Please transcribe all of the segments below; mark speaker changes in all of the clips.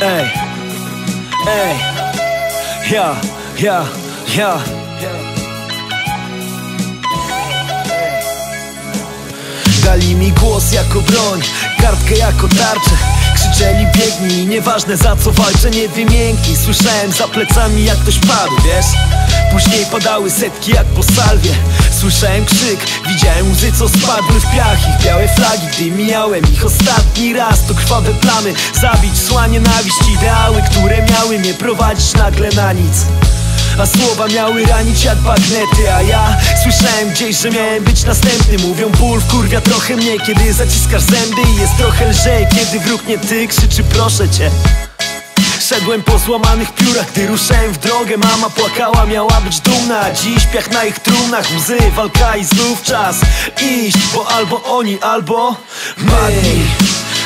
Speaker 1: Ej, ej, ja, ja, ja. Dali mi głos jako broń, kartkę jako tarczę Krzyczeli biegnij, nieważne za co walczę, nie wymięknij Słyszałem za plecami jak ktoś padł, wiesz? Później padały setki jak po salwie. Słyszałem krzyk, widziałem łzy co spadły w piach. Ich białe flagi, gdy mijałem ich ostatni raz To krwawe plamy, zabić, zła nienawiść Ideały, które miały mnie prowadzić nagle na nic a słowa miały ranić jak bagnety A ja słyszałem gdzieś, że miałem być następny. Mówią ból wkurwia trochę mnie, kiedy zaciskasz zęby I jest trochę lżej, kiedy wróg nie ty krzyczy proszę cię. Szedłem po złamanych piórach, gdy ruszałem w drogę. Mama płakała, miała być dumna Dziś piach na ich trumnach, łzy, walka i znów czas Iść, bo albo oni, albo my.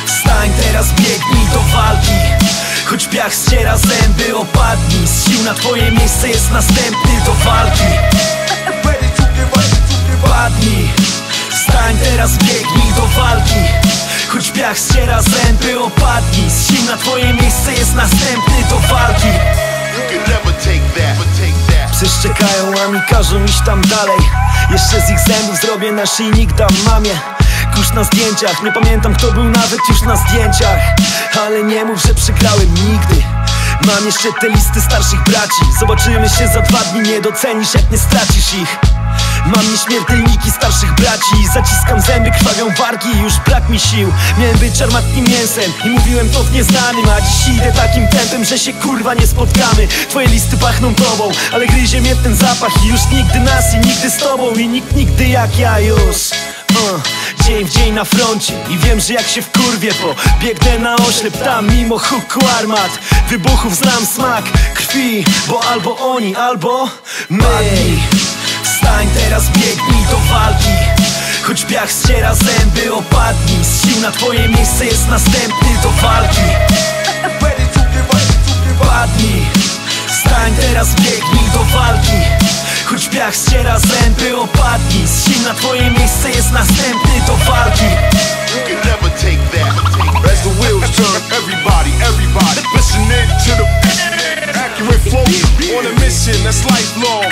Speaker 1: Wstań teraz, biegnij do walki Choć piach ściera zęby, opadnij. Z sił na twoje miejsce jest następny do walki. Padnij. Wstań teraz, biegnij do walki. Choć piach ściera zęby, opadnij. Z sił na twoje miejsce jest następny do walki.
Speaker 2: You can never take that. Take that.
Speaker 1: Psy szczekają, a mi każą iść tam dalej. Jeszcze z ich zębów zrobię naszyjnik, dam mamie Kurz na zdjęciach, nie pamiętam kto był nawet już na zdjęciach. Ale nie mów, że przegrałem nigdy. Mam jeszcze te listy starszych braci. Zobaczymy się za dwa dni, nie docenisz jak nie stracisz ich. Mam nieśmiertelniki starszych braci. Zaciskam zęby, krwawią wargi. Już brak mi sił. Miałem być armatnim mięsem. I mówiłem to w nieznanym. A dziś idę takim tempem, że się kurwa nie spotkamy. Twoje listy pachną tobą Ale gryzie mnie ten zapach. I już nigdy nas i nigdy z tobą. I nikt nigdy jak ja już. Uh, Dzień w dzień na froncie I wiem, że jak się wkurwię Po biegnę na oślep tam Mimo huku armat. Wybuchów znam smak krwi Bo albo oni, albo my. Wstań teraz, biegnij do walki. Choć piach ściera zęby, opadnij. Z sił na twoje miejsce jest następny do walki. Padnij. Wstań teraz, biegnij do walki. Choć piach ściera zęby, opadnij. Z sił na twoje miejsce jest następny
Speaker 3: on mission that's lifelong.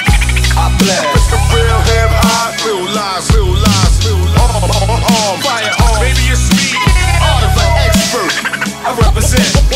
Speaker 3: I blast. Real hip hop, real lies, real lies, real lies. Arm, arm, arm, fire on. Baby, it's me, art of an expert. I represent.